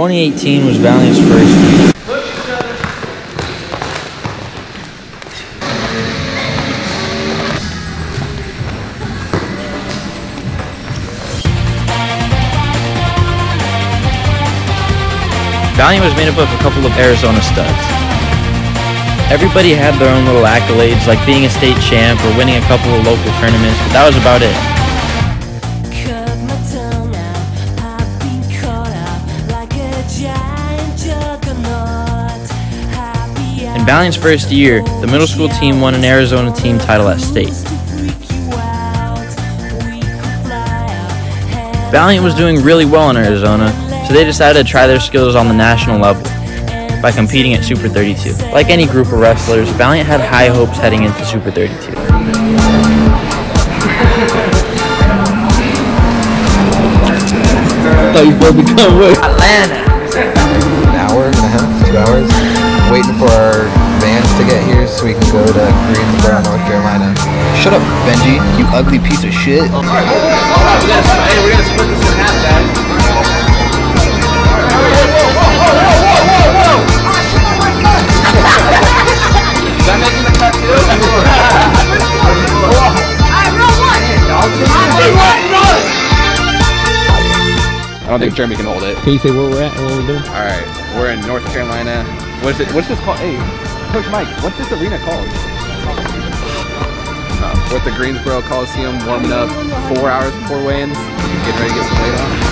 2018 was Valiant's first year. Valiant was made up of a couple of Arizona studs. Everybody had their own little accolades, like being a state champ or winning a couple of local tournaments, but that was about it. In Valiant's first year, the middle school team won an Arizona team title at state. Valiant was doing really well in Arizona, so they decided to try their skills on the national level by competing at Super 32. Like any group of wrestlers, Valiant had high hopes heading into Super 32. thought you were become what? Atlanta. An hour and a half, two hours, waiting for our vans to get here so we can go to Greensboro, North Carolina. Shut up, Benji, you ugly piece of shit. I don't think Jeremy can hold it. Can you say where we're at and what we're doing? All right, we're in North Carolina. What is it? What's this called? Hey, Coach Mike, what's this arena called? Uh, we're the Greensboro Coliseum, warming up four hours before weigh-ins, getting ready to get some weight on.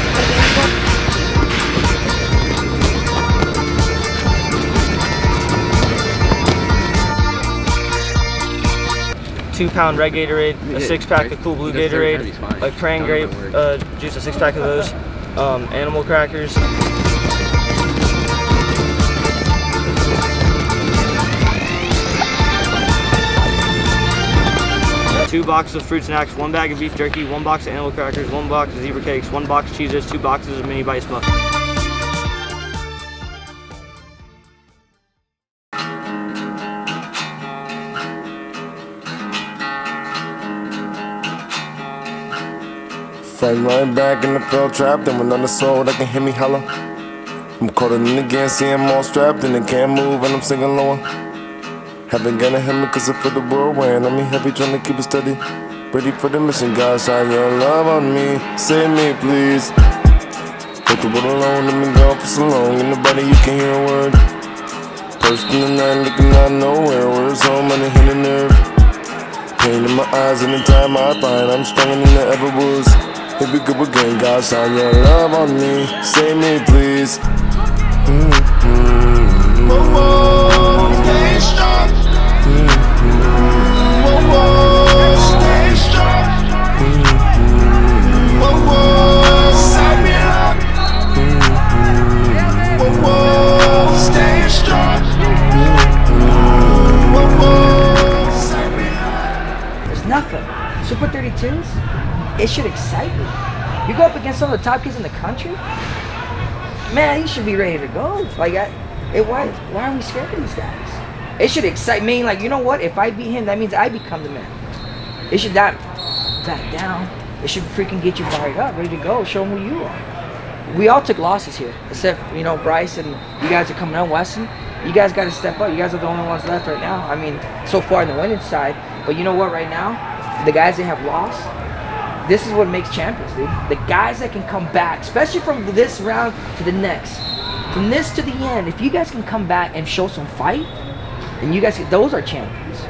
two pound red Gatorade, a six pack of Cool Blue Gatorade, like cran grape uh, juice, a six pack of those, um, animal crackers. Two boxes of fruit snacks, one bag of beef jerky, one box of animal crackers, one box of zebra cakes, one box of cheeses, two boxes of mini bites muff. Fight right back in the field trap, then when the soul that can hear me holler. I'm caught in again, see I'm all strapped and I can't move and I'm singing lower. Haven't gotta hit me cause I feel the world whirlwind. I'm heavy trying to keep it steady. Ready for the mission, God, shine your love on me. Save me, please. Put the world alone, let me go for so long. Ain't nobody you can hear a word. First in the night, looking out nowhere. Words home and hit a nerve. Pain in my eyes, and the time I find I'm stronger than I ever was. Here we go again, God, shine your love on me. Save me, please. Mm-hmm. Whoa, stay top kids in the country, man, you should be ready to go. Like, I, it, why, why are we scared of these guys? It should excite me. Like, you know what? If I beat him, that means I become the man. It should not back down. It should freaking get you fired up, ready to go. Show them who you are. We all took losses here, except you know Bryce and you guys are coming out, Weston. You guys got to step up. You guys are the only ones left right now. I mean, so far in the winning side, but you know what? Right now, the guys that have lost, this is what makes champions, dude. The guys that can come back, especially from this round to the next, from this to the end. If you guys can come back and show some fight, and you guys, those are champions.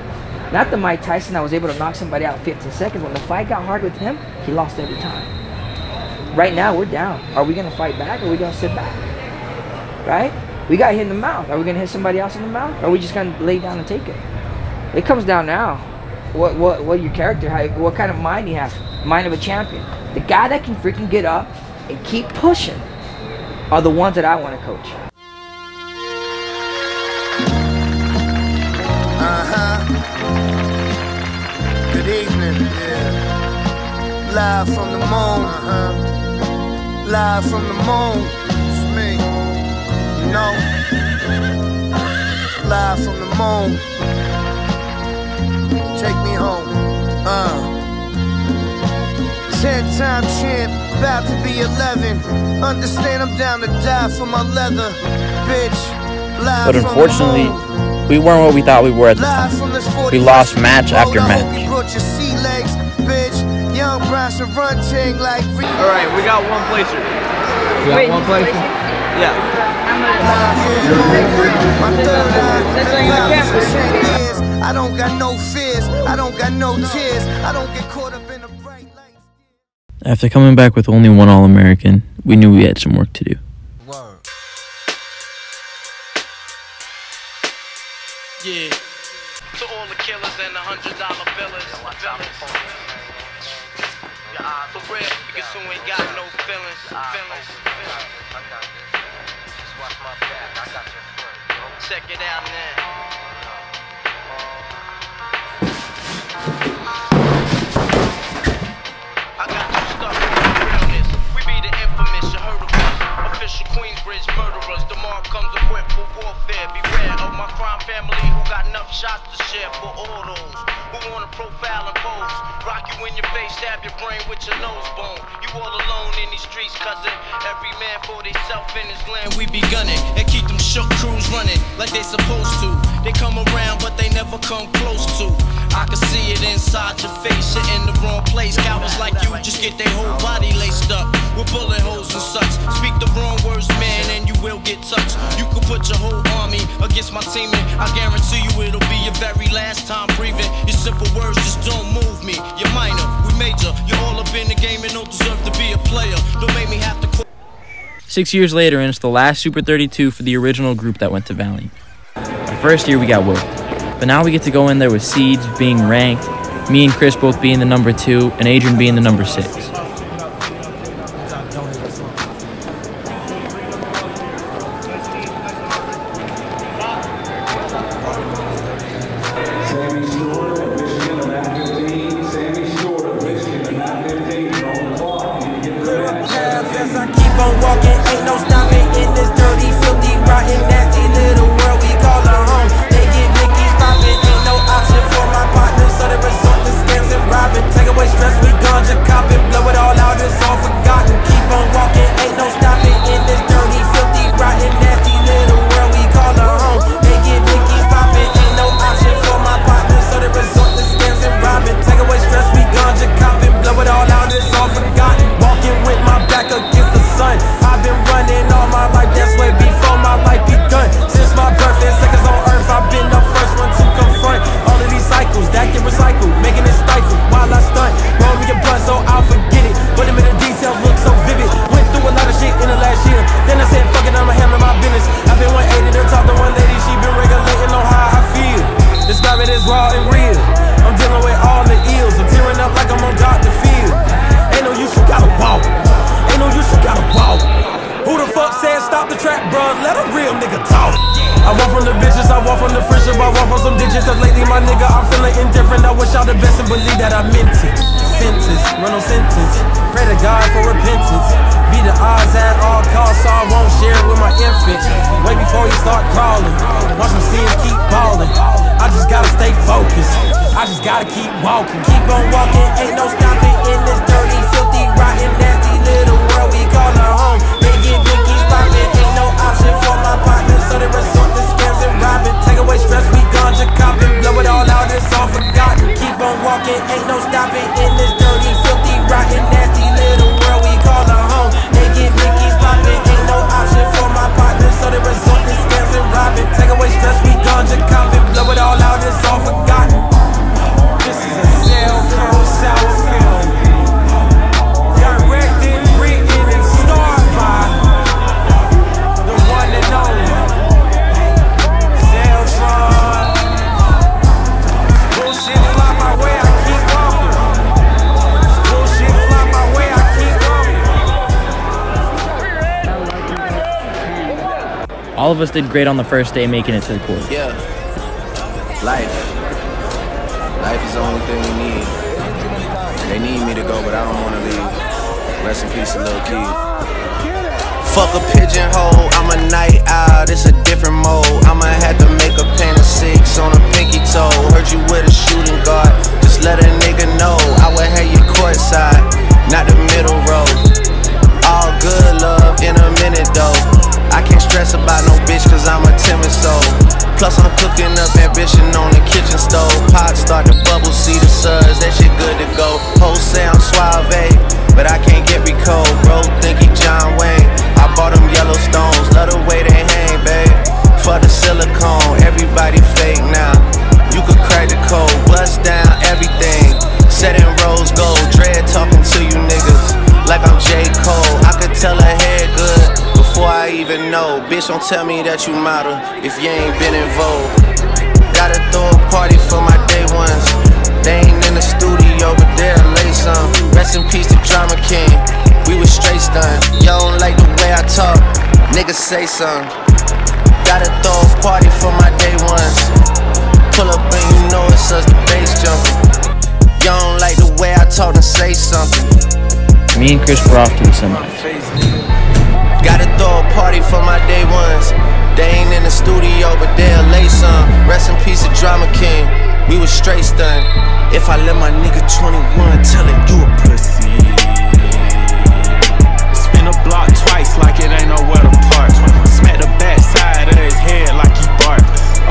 Not the Mike Tyson that was able to knock somebody out in 15 seconds. When the fight got hard with him, he lost every time. Right now, we're down. Are we gonna fight back, or are we gonna sit back? Right? We got hit in the mouth. Are we gonna hit somebody else in the mouth, or are we just gonna lay down and take it? It comes down now. What what what your character? How, what kind of mind you have? Mind of a champion. The guy that can freaking get up and keep pushing are the ones that I want to coach. Uh-huh. Good evening. Yeah. Live from the moon. Uh-huh. Live from the moon. It's me. You know. Live from the moon. Take me home. Uh. Ten time champ. about to be 11. Understand I'm down to die for my leather, bitch. Live But unfortunately, we weren't what we thought we were at the time. We lost match after match. you brought your sea legs, bitch. Young Bronson run ting like All right, we got one placer. You got one place? Yeah. My third eye, That's why you got live for cameras. 10 years. I don't got no fears. I don't got no tears. I don't get caught up in the bright lights. After coming back with only one All American, we knew we had some work to do. Word. Yeah. To all the killers and the hundred dollar billers. For real, niggas who ain't got no feelings. Feelings. Check it out now. Queensbridge murderers. Mark comes equipped for warfare. Beware of my crime family who got enough shots to share for all those who wanna profile and pose. Rock you in your face, stab your brain with your nose bone. You all alone in these streets, cousin. Every man for theyself in his land. We be gunning and keep them shook crews running like they supposed to. They come around, but they never come close to. I can see it inside your face. You're in the wrong place. Cowards like you just get their whole body laced up with bullet holes and such. Speak the wrong words, man, and you will get touched. You could put your whole army against my I guarantee you it'll be your very last time breathing. Your simple words just don't move me. You're minor, we major. You're all up in the game and don't deserve to be a player. Don't make me have to. Six years later, and it's the last Super 32 for the original group that went to Valley. Our first year we got whooped, but now we get to go in there with seeds being ranked, me and Chris both being the number two, and Adrian being the number six. Y'all and believe that I meant it. Sentence, run no sentence. Pray to God for repentance. Be the odds at all costs, so I won't share it with my infant. Way before you start crawling. Watch some sins keep balling. I just gotta stay focused. I just gotta keep walking. Keep on walking, ain't no stopping in this dirty, filthy, rotten, nasty little world we call our home. They get biggies popping, ain't no option for my partners, so they resort to robbing. Take away stress, we ganja copping, blow it all out, it's all forgotten. Keep on walking, ain't no stopping in this All of us did great on the first day making it to the court. Yeah. Life. Life is the only thing we need. They need me to go, but I don't want to leave. Rest in peace, to little kid. Fuck a pigeonhole, I'm a night owl, it's a different mode. I'ma have to make a pain of six on a pinky toe. Heard you with a shooting guard, just let a nigga know. I would have you courtside, not the middle row. Know. Bitch, don't tell me that you model if you ain't been in vogue. Gotta throw a party for my day ones. They ain't in the studio, but they'll lay some. Rest in peace to Drama King. We was straight stunned. Y'all don't like the way I talk. Niggas say something. Gotta throw a party for my day ones. Pull up and you know it's us, the bass jumping. Y'all don't like the way I talk and say something. Me and Chris were off to the seminar. Gotta throw a party for my day ones. They ain't in the studio, but they'll lay some. Rest in peace to Drama King. We was straight stunned. If I let my nigga 21 tell it, you a pussy. Spin a block twice like it ain't nowhere to park. Smack the back side of his head like he bark.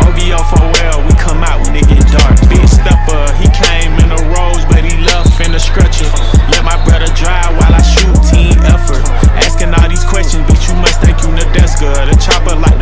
OVO for well, we come out when it get dark. Big stepper, he in the rose, but he left in the stretcher. Let my brother drive while I shoot team effort. Asking all these questions, bitch, you must think you Nadeska. The chopper like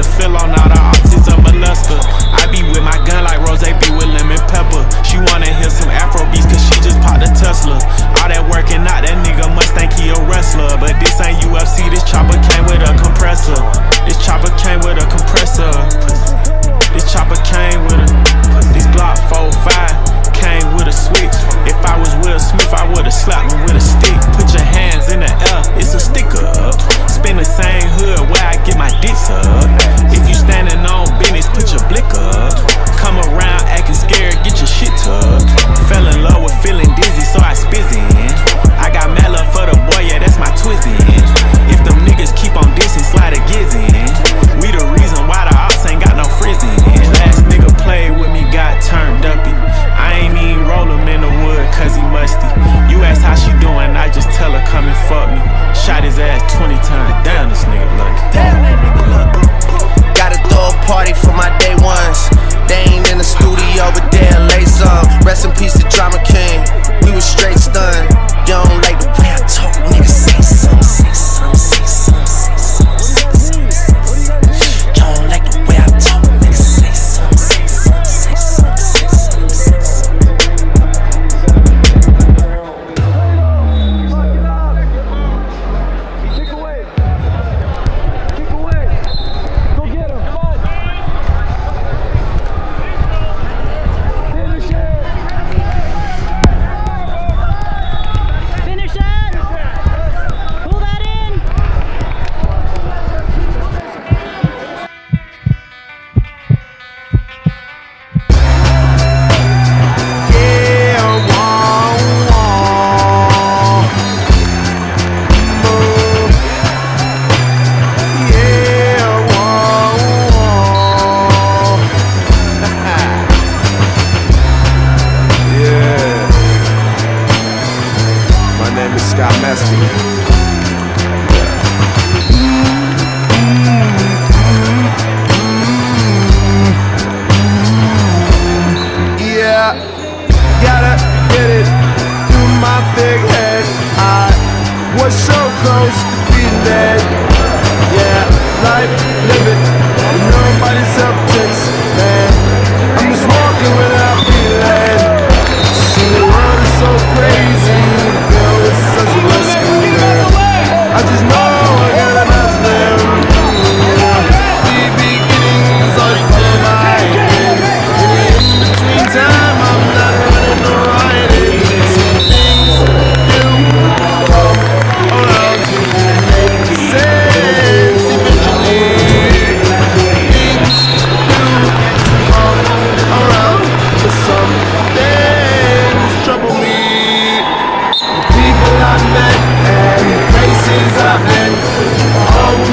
I messed you.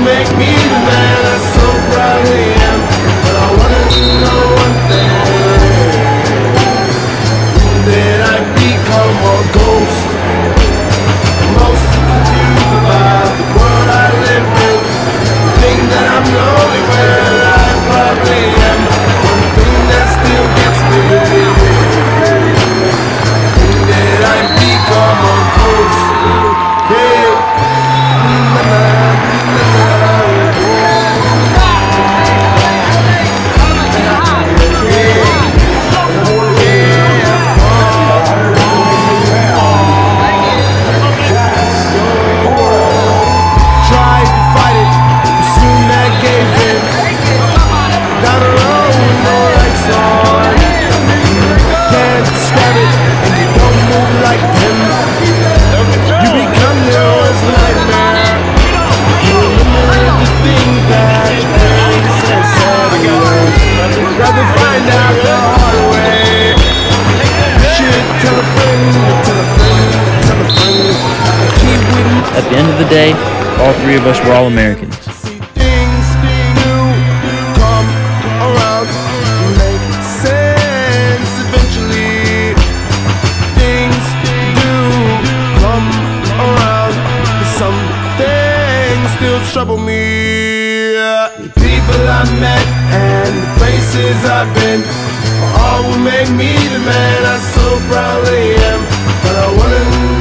make me mad. Three of us were all Americans. Make trouble me. The people I met and the places I've been all what made me the man I so proudly am. But I wanna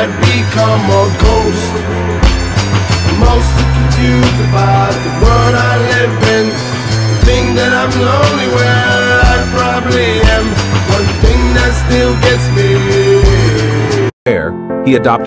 I become a ghost? Confused about the world I live in. The thing that I'm lonely I probably am. One thing that still gets me. There, he adopted